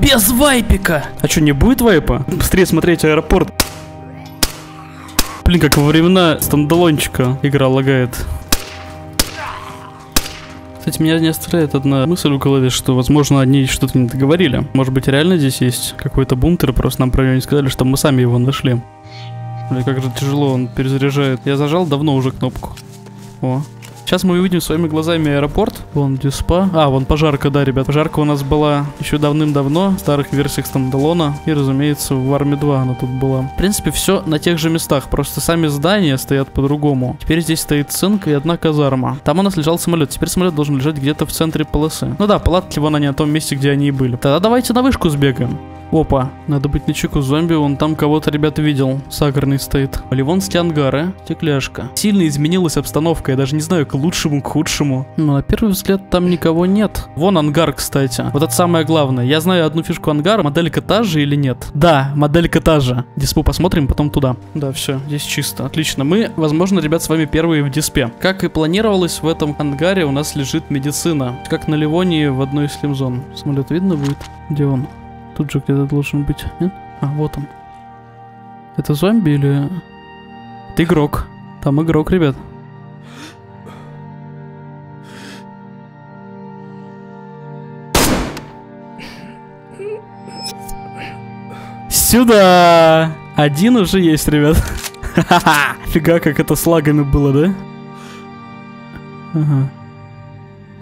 Без вайпика! А что, не будет вайпа? Быстрее смотреть аэропорт. Блин, как во времена стандалончика игра лагает. Кстати, меня не оставляет одна мысль в голове, что, возможно, они что-то не договорили. Может быть, реально здесь есть какой-то бункер, просто нам про него не сказали, что мы сами его нашли. Бля, как же тяжело он перезаряжает. Я зажал давно уже кнопку. О, Сейчас мы увидим своими глазами аэропорт. Вон диспа. А, вон пожарка, да, ребят. Пожарка у нас была еще давным-давно в старых версиях стандалона. И, разумеется, в Арме 2 она тут была. В принципе, все на тех же местах. Просто сами здания стоят по-другому. Теперь здесь стоит цинк и одна казарма. Там у нас лежал самолет. Теперь самолет должен лежать где-то в центре полосы. Ну да, палатки вон они на том месте, где они и были. Тогда давайте на вышку сбегаем. Опа, надо быть начеку зомби, он там кого-то, ребята, видел. Сагарный стоит. Ливонские ангары, стекляшка. Сильно изменилась обстановка, я даже не знаю, к лучшему, к худшему. Но на первый взгляд там никого нет. Вон ангар, кстати. Вот это самое главное. Я знаю одну фишку ангара, моделька та же или нет? Да, моделька та же. Диспу посмотрим, потом туда. Да, все, здесь чисто. Отлично. Мы, возможно, ребят, с вами первые в диспе. Как и планировалось, в этом ангаре у нас лежит медицина. Как на Ливонии в одной из слимзон. Самолет видно будет? Где он? Тут же где-то должен быть, нет? А, вот он. Это зомби или... Это игрок. Там игрок, ребят. Сюда! Один уже есть, ребят. Фига, как это с лагами было, да? Ага.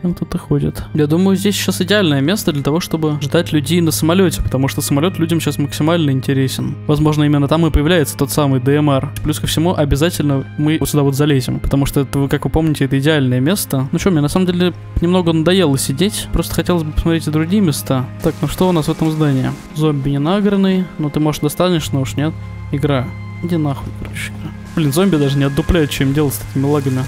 Там кто-то ходит. Я думаю, здесь сейчас идеальное место для того, чтобы ждать людей на самолете, потому что самолет людям сейчас максимально интересен. Возможно, именно там и появляется тот самый ДМР. Плюс ко всему, обязательно мы вот сюда вот залезем, потому что, это, как вы помните, это идеальное место. Ну что, мне на самом деле немного надоело сидеть, просто хотелось бы посмотреть и другие места. Так, ну что у нас в этом здании? Зомби не награнный, но ты, может, достанешь, но уж нет. Игра. Иди нахуй, короче. Блин, зомби даже не отдупляют, чем делать с такими лагами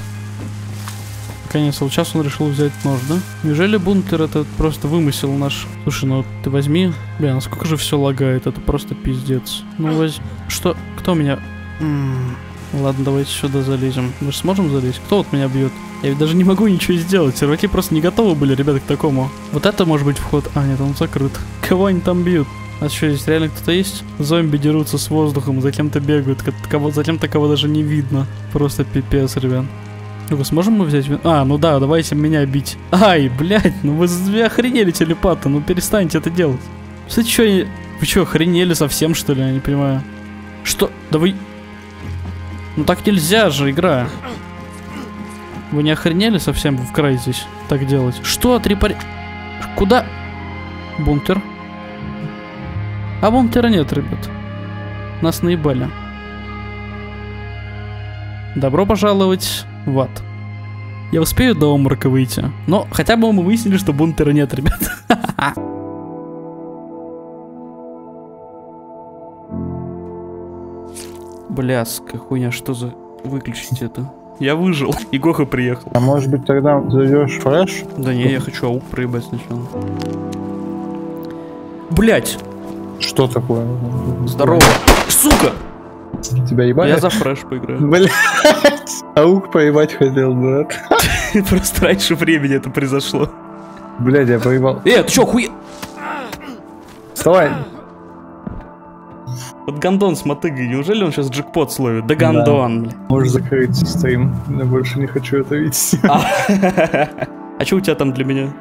наконец, вот сейчас он решил взять нож, да? Неужели бункер это просто вымысел наш? Слушай, ну ты возьми... Бля, насколько же все лагает, это просто пиздец. Ну возьми... Что? Кто меня... Ладно, давайте сюда залезем. Мы же сможем залезть? Кто вот меня бьет? Я ведь даже не могу ничего сделать. Серваки просто не готовы были, ребята, к такому. Вот это может быть вход. А, нет, он закрыт. Кого они там бьют? А что, здесь реально кто-то есть? Зомби дерутся с воздухом, за кем-то бегают, кого, за кем-то кого даже не видно. Просто пипец, ребят. Ну-ка, сможем мы взять... А, ну да, давайте меня бить. Ай, блядь, ну вы, охренели, телепаты, ну перестаньте это делать. Кстати, что, вы что, охренели совсем, что ли, я не понимаю. Что? Да вы... Ну так нельзя же, игра. Вы не охренели совсем в край здесь так делать? Что, три пари... Куда? Бункер. А бункера нет, ребят. Нас наебали. Добро пожаловать в ад. Я успею до обморока выйти. Но хотя бы мы выяснили, что бунтера нет, ребят. Бляска, хуйня, что за... Выключить это. Я выжил, и Гоха приехал. А может быть тогда зайдешь фреш? Да не, я хочу аук проебать сначала. Блять! Что такое? Здорово. Сука! Тебя ебали? Я за фреш поиграю. Блять, аук поебать хотел, брат. Просто раньше времени это произошло. Блять, я поебал. Э, ты чё, хуй... Вставай. Вот Гандон с мотыгой, неужели он сейчас джекпот словит? Да Гандон, да. Можешь закрыть стрим, я больше не хочу это видеть. А, а что у тебя там для меня?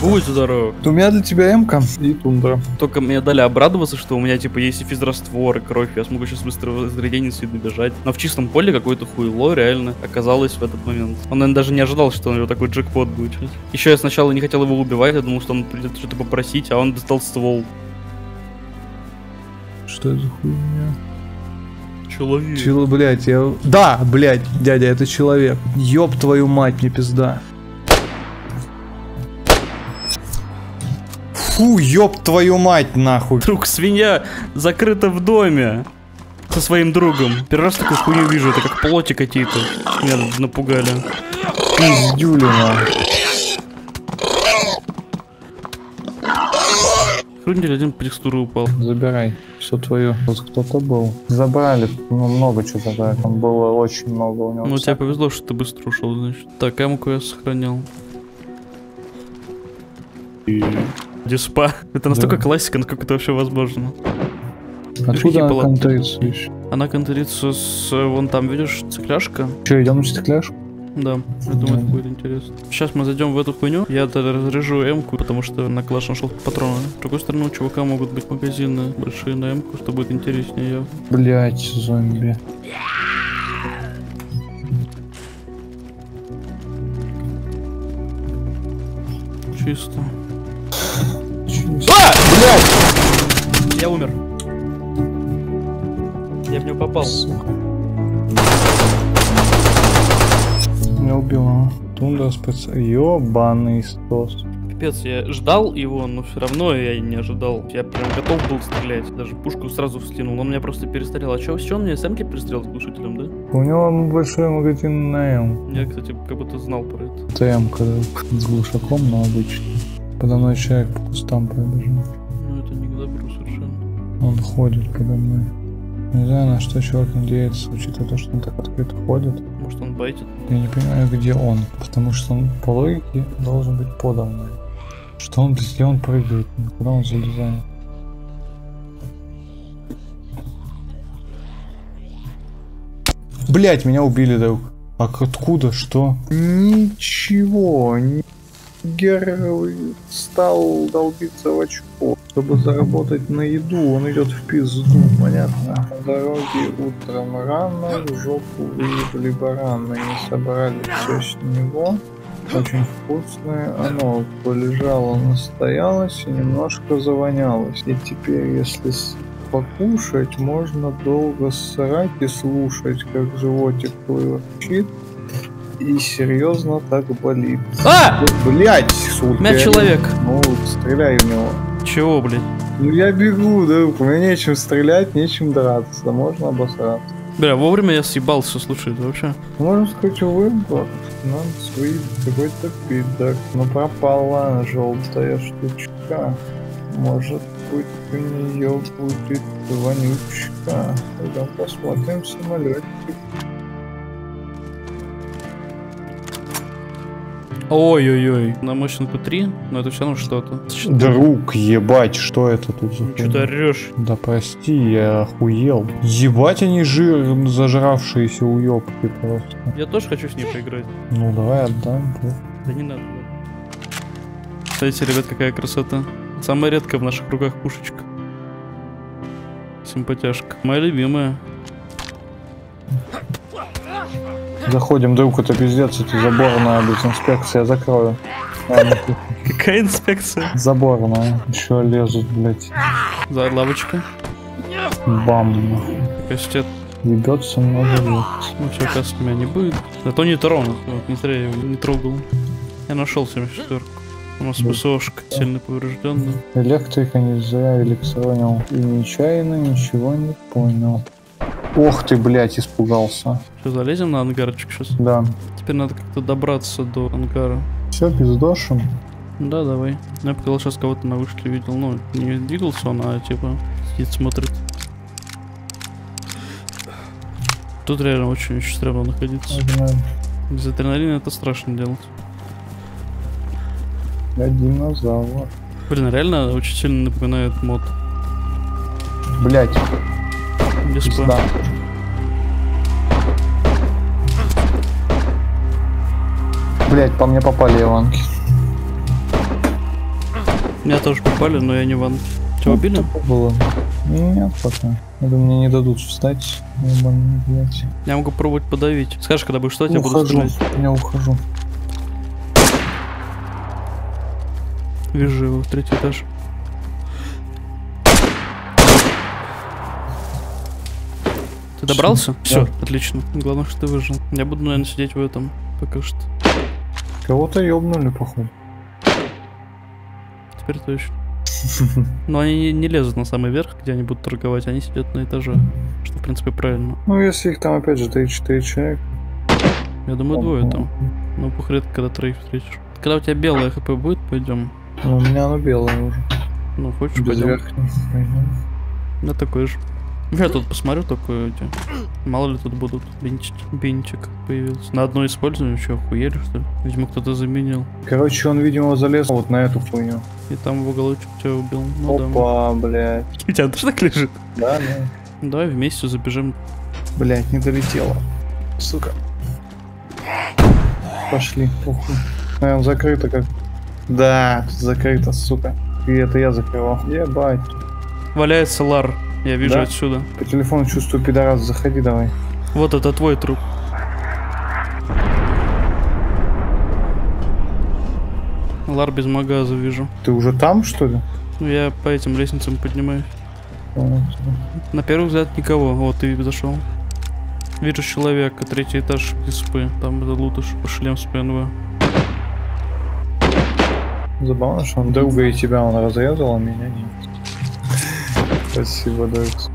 Будь здоров. У меня для тебя МК и тундра. Только мне дали обрадоваться, что у меня типа есть и физраствор, и кровь, я смогу сейчас быстро возродениться и добежать. Но в чистом поле какое-то хуйло реально оказалось в этот момент. Он, наверное, даже не ожидал, что у него такой джекпот будет. Еще я сначала не хотел его убивать, я думал, что он придет что-то попросить, а он достал ствол. Что это за хуйня? Человек. Чел, блядь, я... Да, блядь, дядя, это человек. Ёб твою мать, мне пизда. Фу, ёб твою мать, нахуй. Друг, свинья закрыта в доме. со своим другом. Первый раз такую хуйню вижу, это как плоти какие-то. Меня напугали. Пиздюлина. Хрундель один по текстуре упал. Забирай. Все твое. Вот кто-то был. Забрали. Ну, много чего забрали. Там было очень много у него. Ну, тебе повезло, что ты быстро ушел, значит. Так, эмку я сохранял. Диспа. Это настолько Да. классика, насколько это вообще возможно. Откуда она Хипола. контрится еще? Она контрится с... э, Вон там, видишь, цикляшка? Че, идем на стекляшку? Да, я думаю, это будет интересно. Сейчас мы зайдем в эту хуйню. Я тогда разряжу эмку, потому что на калаш нашел патроны. С другой стороны, у чувака могут быть магазины большие на эмку, что будет интереснее явно. Блять, зомби. Чисто. А! Блять! Я умер. Я в него попал. Сука. Меня убила. Тундра спец... Ёбаный стос. Пипец, я ждал его, но все равно я не ожидал. Я прям готов был стрелять. Даже пушку сразу вскинул. Он меня просто перестрелял. А чё, с он мне СМки перестрелил с глушителем, да? У него большой магазин на М. Я, кстати, как будто знал про это. ТМ, когда с глушаком, но обычно. Подо мной человек по кустам пробежал. Ну, это не к добру совершенно. Он ходит подо мной. Не знаю, на что чувак надеется, учитывая то, что он так открыто ходит. Может, он байтит? Я не понимаю, где он. Потому что он по логике должен быть подо мной. Что он, где он прыгает? Куда он залезает? Блять, меня убили, друг. А откуда? Что? Ничего. ни- Гер стал долбиться в очко, чтобы заработать на еду. Он идет в пизду, понятно? На дороге утром рано в жопу выебли барана и собрали все с него. Очень вкусное оно полежало, настоялось и немножко завонялось. И теперь, если покушать, можно долго срать и слушать, как животик клырчит. И серьезно так болит. А! Блять, сука. Я- человек. Ну, стреляй в него. Чего, блядь? Ну я бегу, да, у меня нечем стрелять, нечем драться, можно обосраться. Бля, вовремя я съебался, слушай, это вообще. Можно сказать, выбор. Нам свой какой-то пидор. Но пропала желтая штучка. Может быть, у нее будет вонючка. Пойдем посмотрим самолетик. Ой-ой-ой. На мощнику 3, но это все равно что-то. Друг, ебать, что это тут за Что ты орешь? Да прости, я охуел. Ебать они жир зажравшиеся уёбки просто. Я тоже хочу с ней поиграть. Ну давай отдам. да. Да не надо. Смотрите, ребят, какая красота. Самая редкая в наших руках пушечка. Симпатяшка. Моя любимая. Заходим, друг, это пиздец, это заборная, без я закрою. Ты- Какая инспекция? Заборная. Еще лезут, блядь. За лавочка. Бам. Кастет. Ебется много лет. Ну все, каски у меня не будет. Зато не тронут. Вот, не зря я его не трогал. Я нашел 74 У нас Да. ПСОшка сильно поврежденная. Электрика не зря электронил. И нечаянно ничего не понял. Ох ты, блядь, испугался. Что, залезем на ангарчик сейчас? Да. Теперь надо как-то добраться до ангара. Все, пиздошим. Да, давай. Я показал, сейчас кого-то на вышке видел. Ну, не двигался он, а типа сидит, смотрит. Тут реально очень-очень стрёмно находиться. Погнали. Без адреналина это страшно делать. Я динозавр. Блин, реально очень сильно напоминает мод. Блядь, Диспа. пизда. Блять, по мне попали Иванки. Меня тоже попали, но я не ван. Тебя убили? Тупо было. Нет, пока. Я думаю, мне не дадут встать. Ебаный, блядь. Я могу пробовать подавить. Скажешь, когда будешь встать, я буду ухожу. стрелять. Я ухожу. Вижу его, третий этаж. Ты добрался? Все, отлично. Главное, что ты выжил. Я буду, наверное, сидеть в этом пока что. Кого-то ёбнули, походу. Теперь точно. Но они не- лезут на самый верх, где они будут торговать, они сидят на этаже. Что, в принципе, правильно. Ну, если их там, опять же, 3-4 человека. Я думаю, двое там. Ну, пух редко, когда троих встретишь. Когда у тебя белое хп будет, пойдем. Ну, у меня оно белое уже. Ну, хочешь, Без пойдем. Пойдем. Я такой же. Я тут посмотрю такое эти. Мало ли тут будут бинчик, бинчик появился. На одно использование, что, охуели, что ли? Видимо, кто-то заменил. Короче, он, видимо, залез вот на эту хуйню. И там в уголочек тебя убил. Ну да. Опа, блядь. У тебя тоже так лежит? Да, да. Давай вместе забежим. Блядь, не долетело. Сука. Пошли, похуй. Наверное, закрыто как. Да, тут закрыто, сука. И это я закрывал. Ебать. Валяется лар. Я вижу Да? отсюда. По телефону чувствую пидорас, заходи давай. Вот это твой труп. Лар без магаза вижу. Ты уже там, что ли? Ну, я по этим лестницам поднимаюсь. На первый взгляд никого. Вот ты зашел. Вижу человека, третий этаж СП. Там это лутыш, шлем с ПНВ. Забавно, что он друга и тебя он разрезал, а меня нет. Спасибо, Декс.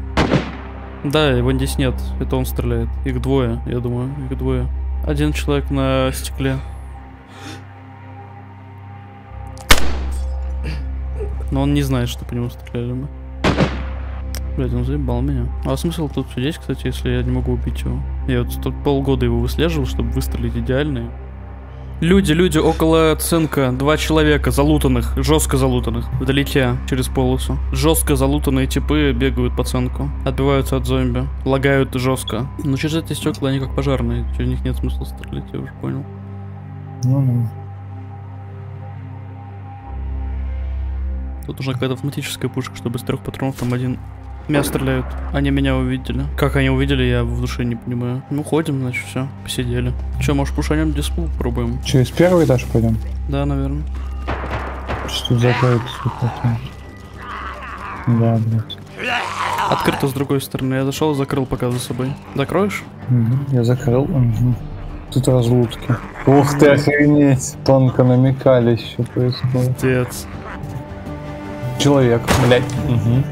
Да, его здесь нет. Это он стреляет. Их двое, я думаю. Их двое. Один человек на стекле. Но он не знает, что по нему стреляли мы. Блять, он заебал меня. А смысл тут сидеть, кстати, если я не могу убить его? Я вот тут полгода его выслеживал, чтобы выстрелить идеально. Люди, люди, около цинка. Два человека залутанных, жестко залутанных. Вдалеке, через полосу. Жестко залутанные типы бегают по цинку. Отбиваются от зомби. Лагают жестко. Но через эти стекла они как пожарные. Через них нет смысла стрелять, я уже понял. Ну, ну. Тут нужна какая-то автоматическая пушка, чтобы из трех патронов там один меня стреляют. Они меня увидели. Как они увидели, я в душе не понимаю. Ну, ходим, значит, все. Посидели. Че, может, пушанем диспу пробуем? Через первый этаж пойдем? Да, наверное. Что тут закроется? сука? Да, блядь. Открыто с другой стороны. Я зашел, закрыл пока за собой. Закроешь? Мгм, Я закрыл. мгм. Тут разлутки. Ух ты, охренеть. Тонко намекали, что происходит. Отец. Человек, блядь. Угу.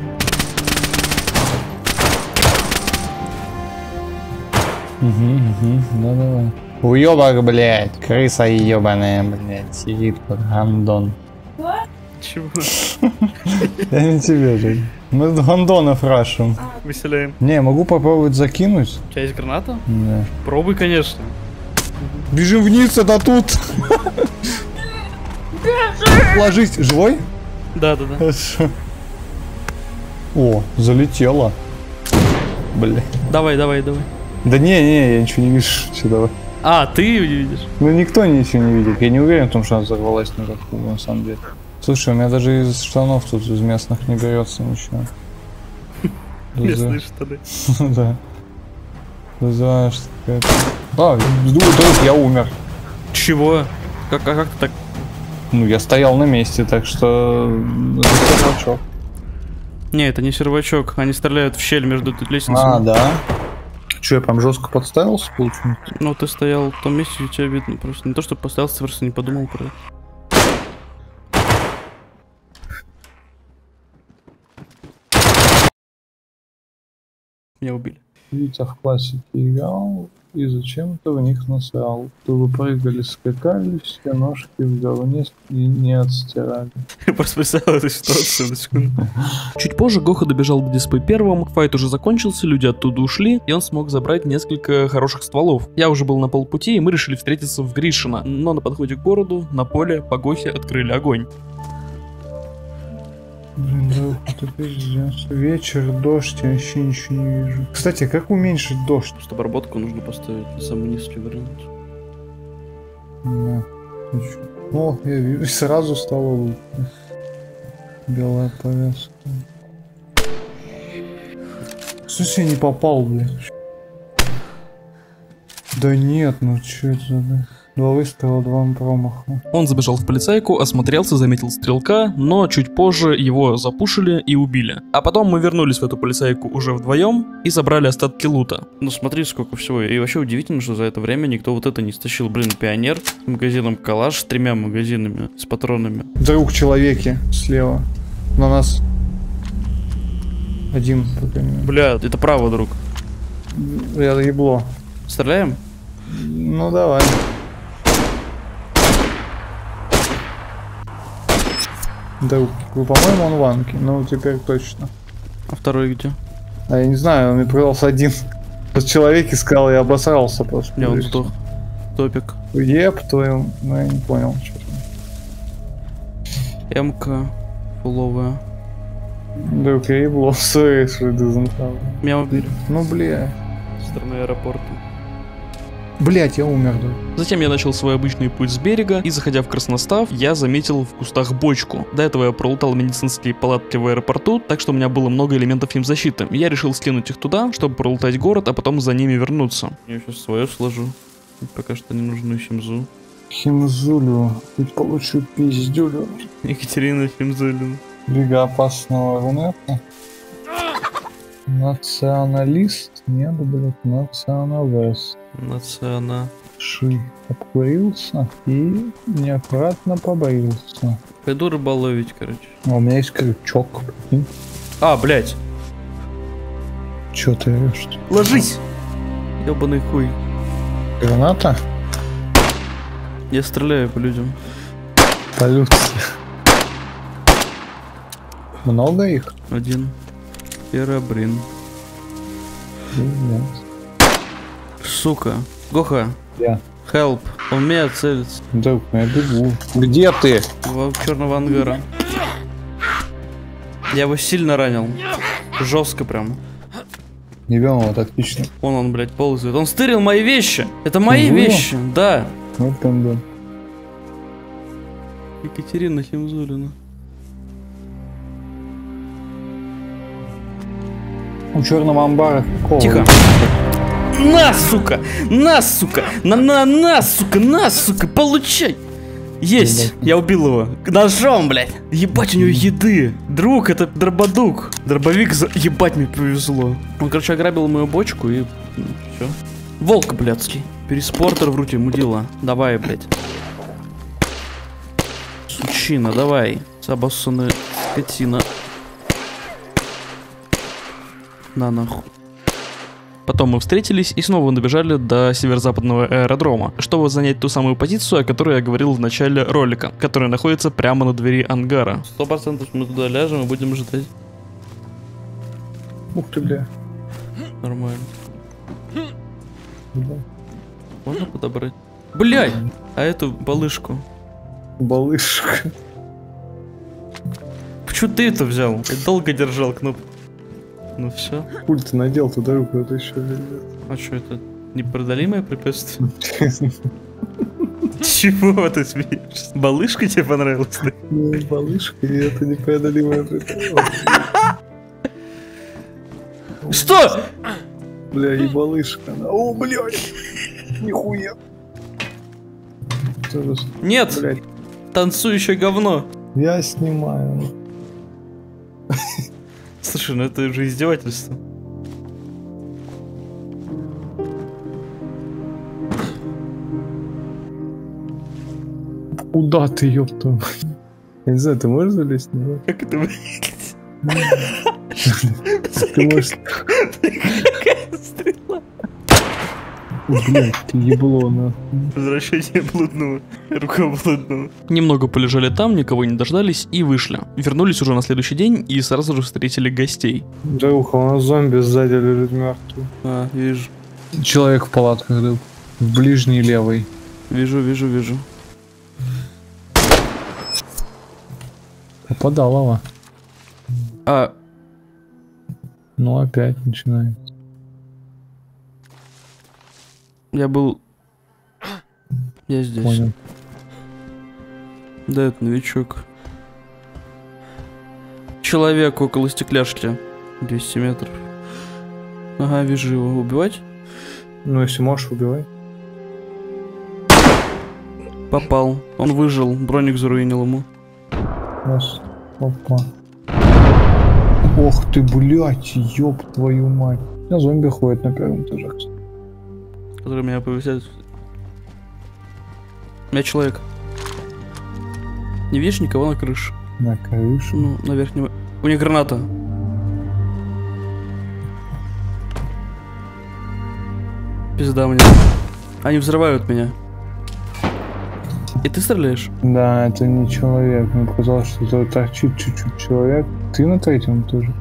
Угу, угу, да давай. Уебок, блядь. Крыса ебаная, блядь. Сидит под гандон. Чего? Я не тебе, Жень. Мы с гандонов рашим. Выселяем. Не, могу попробовать закинуть. У тебя есть граната? Да. Пробуй, конечно. Бежим вниз, это тут. Ложись. Живой? Да, да, да. Хорошо. О, залетело. Бля. Давай, давай, давай. Да не, не, я ничего не вижу. Че, давай. А, ты видишь? Ну никто ничего не видит. Я не уверен в том, что она взорвалась наверху, на самом деле. Слушай, у меня даже из штанов тут из местных не берется ничего. Местные штаны. Да. Называешь какая-то. А, есть я умер. Чего? Как, а как ты так? Ну, я стоял на месте, так что... Это сервачок. Не, это не сервачок. Они стреляют в щель между тут лестницами. А, да? Че, я прям жестко подставился, получается? Ну, ты стоял в том месте, где тебя видно просто. Не то, что поставился, ты просто не подумал про это. Меня убили. Витя в классике играл и зачем-то в них насрал. То вы прыгали, скакали, все ножки в говне и не отстирали. Я просто представил эту ситуацию на секунду. Чуть позже Гоха добежал к диспы первым, файт уже закончился, люди оттуда ушли, и он смог забрать несколько хороших стволов. Я уже был на полпути, и мы решили встретиться в Гришино, но на подходе к городу, на поле, по Гохе открыли огонь. Блин, да. Вечер, дождь, я вообще ничего не вижу. Кстати, как уменьшить дождь? Чтобы обработку нужно поставить на самый низкий вариант. Да. О, я вижу, сразу стало лучше. Белая повязка. Слушай, я не попал, блядь. Да нет, ну чё это за... Два выстрела, два промаха. Он забежал в полицайку, осмотрелся, заметил стрелка, но чуть позже его запушили и убили. А потом мы вернулись в эту полицайку уже вдвоем и забрали остатки лута. Ну смотри, сколько всего. И вообще удивительно, что за это время никто вот это не стащил. Блин, пионер с магазином калаш с тремя магазинами, с патронами. Друг человеки слева. На нас один. Бля, это право, друг. Я ебло. Стреляем? Ну давай. Да, вы, по-моему, он ванки. Ну, теперь точно. А второй где? А я не знаю, он мне показался один. Вот человек искал, я обосрался просто. Не, он сдох. Топик. Еп твою, ну я не понял, там. МК. Фуловая. Ебло, сори, что ты убили. Ну, бля. Стороны аэропорта. Блять, я умер, друг. Затем я начал свой обычный путь с берега, и заходя в Красностав, я заметил в кустах бочку. До этого я пролутал медицинские палатки в аэропорту, так что у меня было много элементов им защиты. Я решил скинуть их туда, чтобы пролутать город, а потом за ними вернуться. Я сейчас свое сложу. Пока что не нужную химзу. Химзулю, ты получу пиздюлю. Екатерина Химзулина. Лига опасного рунета. Националист? Нет, блядь, националист. Национа. Ши обкурился и неаккуратно побоился. Пойду рыболовить, короче. А у меня есть крючок. А, блядь. Чё ты орёшь? Ложись! Ёбаный хуй. Граната? Я стреляю по людям. Полюция. Много их? Один. Перабрин. Нет. Сука. Гоха. Я. Help. Он меня целится. Да, я бегу. Где ты? Во черного ангара. Я его сильно ранил. Жестко прям. Не бьем его, отлично. Вон он, блядь, ползает. Он стырил мои вещи. Это мои Его? вещи. Да. Вот там, да. Екатерина Химзулина. У черного амбара кол. Тихо. На, сука! На, сука! На, на, на, сука! На, сука! Получай! Есть! Я убил его. Ножом, блядь! Ебать, у него еды! Друг, это дрободук! Дробовик, за... ебать, мне повезло. Он, короче, ограбил мою бочку и... все. Волк, блядский. Переспортер в руте, мудила. Давай, блядь. Сучина, давай. Забоссанная скотина. На нахуй. Потом мы встретились и снова набежали до северо-западного аэродрома, чтобы занять ту самую позицию, о которой я говорил в начале ролика, которая находится прямо на двери ангара. Сто процентов мы туда ляжем и будем ждать. Ух ты, бля. Нормально. Да. Можно подобрать? Блядь! А эту балышку? Балышка. Почему ты это взял? Я долго держал кнопку. Ну все. Пульт надел туда это еще А что это? Непреодолимое препятствие? Чего ты смеешься? Балышка тебе понравилась? Ну, балышка, и это непреодолимое препятствие. Что? Бля, и балышка. О, блядь. Нихуя. Нет! Блядь, Танцующее говно. я снимаю. Слушай, ну это же издевательство. Куда ты, ёпта? Я не знаю, ты можешь залезть? Как это выглядит? Ты можешь... Блядь, ты ебло, на. Возвращение блудного. Рука блудного. Немного полежали там, никого не дождались и вышли. Вернулись уже на следующий день и сразу же встретили гостей. Друга, у нас зомби сзади лежит мертвый. А, вижу. Человек в палатках, да. В ближней левой. Вижу, вижу, вижу. Попадалова. А, Ну, опять начинаем. Я был... Я здесь. Понял. Да, это новичок. Человек около стекляшки. 200 метров. Ага, вижу его. Убивать? Ну, если можешь, убивай. Попал. Он выжил. Броник заруинил ему. Раз. Опа. Ох ты, блядь, ёб твою мать. Меня зомби ходят на первом этаже. кстати. Который меня повисает. У меня человек. Не видишь никого на крыше? На крышу. Ну, на верхнем... У них граната. Пизда мне. Они взрывают меня. И ты стреляешь? Да, это не человек. Мне показалось, что это торчит чуть-чуть человек. Ты на третьем тоже.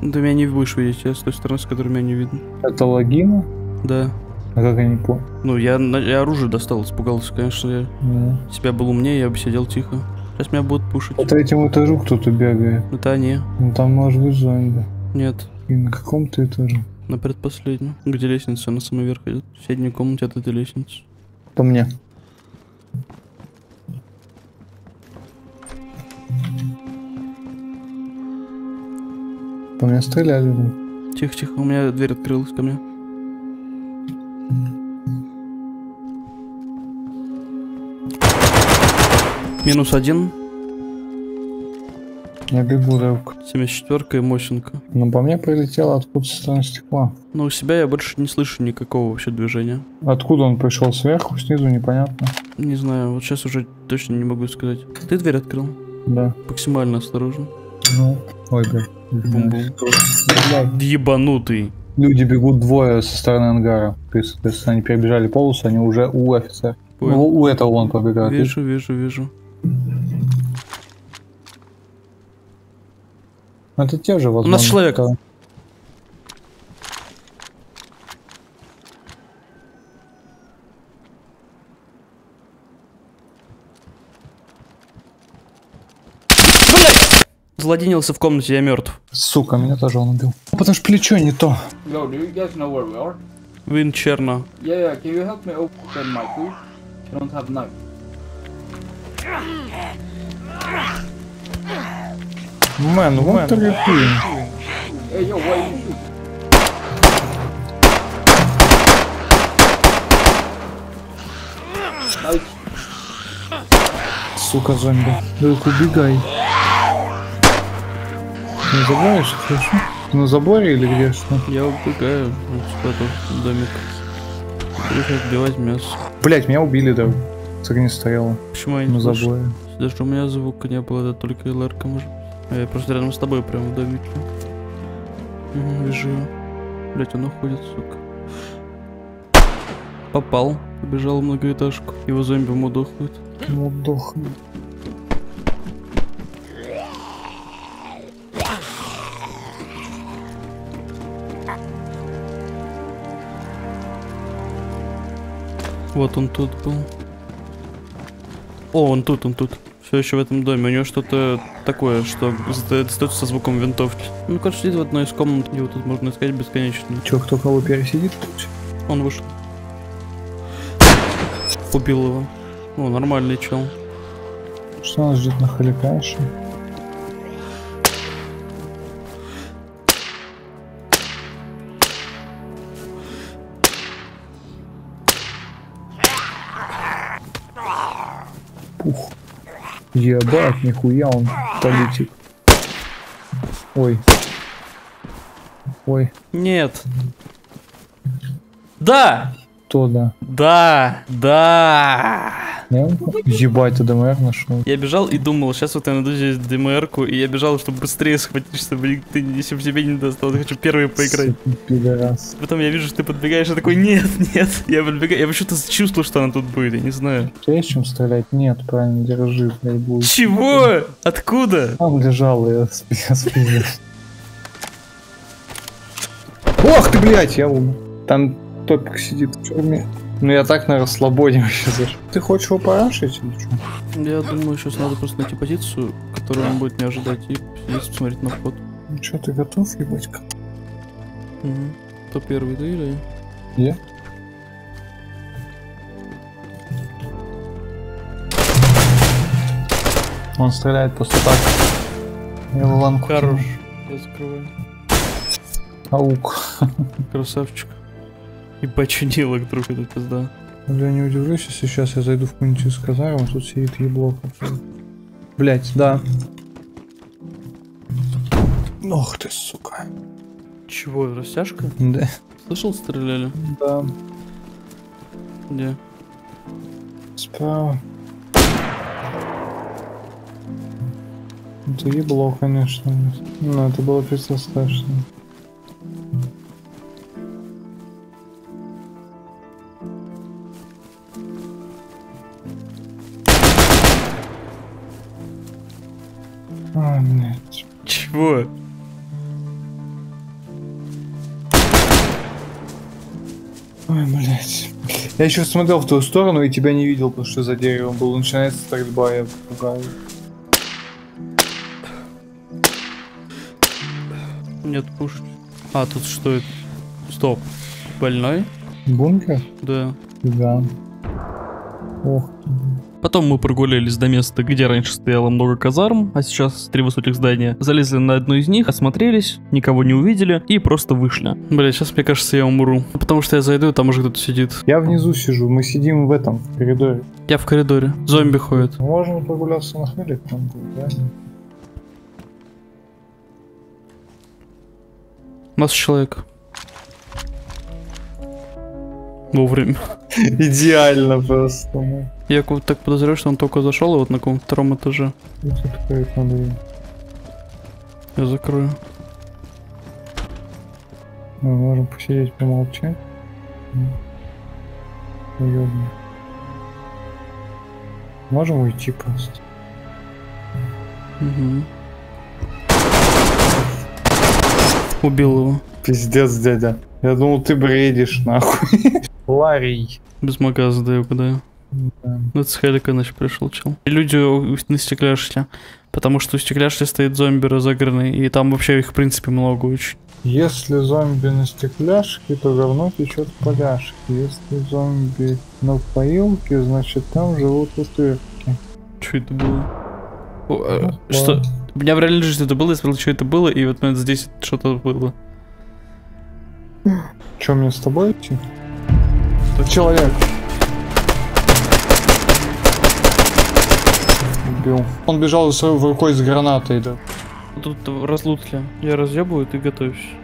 Ты меня не будешь видеть, я с той стороны, с которой меня не видно. Это логина? Да. А как я не понял? Ну, я, я оружие достал, испугался, конечно. Я Да. себя был умнее, я бы сидел тихо. Сейчас меня будут пушить. По третьему этажу кто-то бегает. Это они. Ну там может быть зомби. Нет, И на каком ты этаже? на предпоследнем. Где лестница, на самый верх идет. В соседней комнате от этой лестницы. По мне. По мне стреляли, да? Тихо, тихо, у меня дверь открылась ко мне. Минус один, Я бегу, Рэвка. 74 и Мосинка. Но по мне прилетело откуда со стороны стекла. Но у себя я больше не слышу никакого вообще движения. Откуда он пришел? Сверху, снизу, непонятно. Не знаю, вот сейчас уже точно не могу сказать. Ты дверь открыл? Да. Максимально осторожно. Ну. Ой, блядь. Бум-бум. Блядь. Ебанутый. Люди бегут двое со стороны ангара. То есть, соответственно, они перебежали полосу, они уже у офицера. Понял. Ну, у этого он побегает. Вижу, вижу, вижу. Это те же, возможно. нас человек. Злоденился в комнате, я мертв. Сука, меня тоже он убил. Потому что плечо не то. Yo, do you guys know where we are? Вин черно. Yeah, yeah, can you help me open my food? I don't have knife. Мэн, вот? Knife. Сука, зомби. Друг, убегай. Не забываешь, хорошо? На заборе или где что? Я убегаю вот куда-то в домик. Буду отбивать мясо. Блять, меня убили, да. С огнестрела. Почему я не На заборе. Даже у меня звука не было, это только ЛРК может. А я просто рядом с тобой прям в домике. Угу, вижу. Блять, он уходит, сука. Попал. Побежал в многоэтажку. Его зомби мудохают. Дох. Вот он тут был. О, он тут, он тут. Все еще в этом доме. У него что-то такое, что достается со звуком винтовки. Ну, кажется, сидит в одной из комнат, его тут можно искать бесконечно. Че, кто кого пересидит? Он вышел. Убил его. О, нормальный чел. Что нас ждет на халикаше? Ебать, нихуя он политик. Ой. Ой, Нет. Да! то да. Да! Да! Ебать, ты ДМР нашел. Я бежал и думал, сейчас вот я найду здесь ДМР-ку, и я бежал, чтобы быстрее схватить, чтобы ты, если бы тебе не достал, я хочу первый поиграть. Пидорас. Потом я вижу, что ты подбегаешь, я такой, нет, нет. Я подбегаю, я почему-то чувствовал, что она тут будет, я не знаю. Есть чем стрелять? Нет, правильно, держи, блядь, будет. Чего? Откуда? Там лежал, я спиздил. Ох ты, блядь, я умер. Там топик сидит в тюрьме. Ну я так на расслабоне вообще зашел. Ты хочешь его парашить или что? Я думаю, сейчас надо просто найти позицию, которую он будет не ожидать, и сидеть посмотреть на вход. Ну что, ты готов, ебать? Мгм. Кто первый, ты или я? Я? Он стреляет просто так. Я в ланку. Хорош. Я закрываю. Аук. Красавчик. И починилок, друг, это пизда. Я не удивлюсь, если сейчас я зайду в какую-нибудь из казарм, а тут сидит еблок. Блять, да. Ох ты, сука. Чего, растяжка? Да. Слышал, стреляли? Да. Где? Справа. Это ебло, конечно. Но это было пиздец страшно. Я еще смотрел в ту сторону и тебя не видел, потому что за деревом был. Начинается стрельба, я пугаю. Нет, пуш. А, тут что это? Стоп. Больной? Бункер? Да. Да. Ох, Потом мы прогулялись до места, где раньше стояло много казарм, а сейчас три высоких здания. Залезли на одну из них, осмотрелись, никого не увидели и просто вышли. Бля, сейчас мне кажется, я умру. Потому что я зайду, и там уже кто-то сидит. я внизу сижу, мы сидим в этом, в коридоре. Я в коридоре. Зомби ходят. Можно прогуляться на хмеле, там будет, да? Нас человек. Вовремя. Идеально просто. Я как так подозреваю, что он только зашел, и вот на каком-то втором этаже. открыть надо. Я закрою. Мы можем посидеть, помолчать. Уёбно. Можем уйти просто. Мгм. Убил его. Пиздец, дядя. Я думал, ты бредишь, нахуй. Ларий. Без магаза даю, куда Да. Ну, это с Хелика, значит, пришел чел. И люди на стекляшке. Потому что у стекляшки стоит зомби разыгранный, и там вообще их, в принципе, много очень. Если зомби на стекляшке, то говно течет в поляшке. Если зомби на поилке, значит там живут утырки. Что это было? О, э, Ну, что? У меня в реальной жизни это было, я смотрел, что это было, и вот ну, здесь что-то было. Че, мне с тобой идти? Человек. Убил. Он бежал с рукой с гранатой, да. Тут разлутли. Я разъебываю, ты готовишь.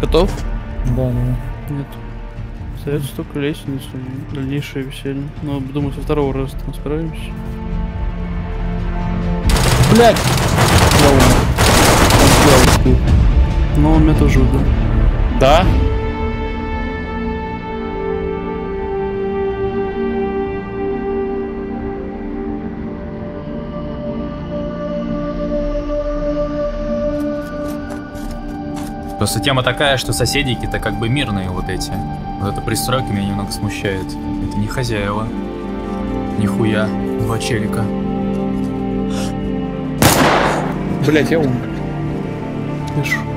Готов? Да, да. Нет. Остается только лестницу и дальнейшее веселье. Но думаю, со второго раза там справимся. Блять! Я умер. Но он меня тоже убил. Да? Просто тема такая, что соседики-то как бы мирные вот эти. Вот эта пристройка меня немного смущает. Это не хозяева. Нихуя. Два челика. Блять, я умер. Слышу.